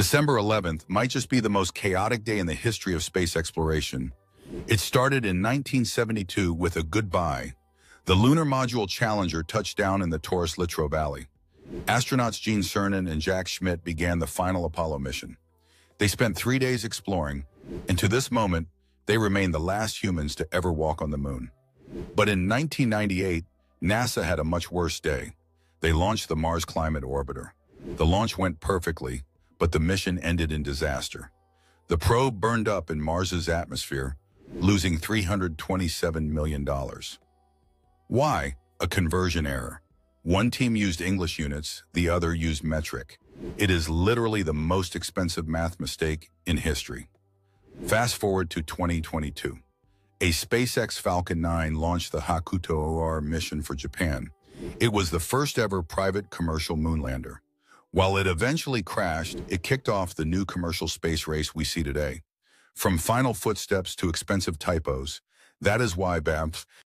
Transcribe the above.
December 11th might just be the most chaotic day in the history of space exploration. It started in 1972 with a goodbye. The lunar module Challenger touched down in the Taurus Littrow Valley. Astronauts Gene Cernan and Jack Schmitt began the final Apollo mission. They spent three days exploring, and to this moment, they remain the last humans to ever walk on the moon. But in 1998, NASA had a much worse day. They launched the Mars Climate Orbiter. The launch went perfectly, but the mission ended in disaster. The probe burned up in Mars's atmosphere, losing $327 million. Why? A conversion error. One team used English units, the other used metric. It is literally the most expensive math mistake in history. Fast forward to 2022. A SpaceX Falcon 9 launched the Hakuto-R mission for Japan. It was the first ever private commercial moonlander. While it eventually crashed, it kicked off the new commercial space race we see today. From final footsteps to expensive typos, that is why BAMF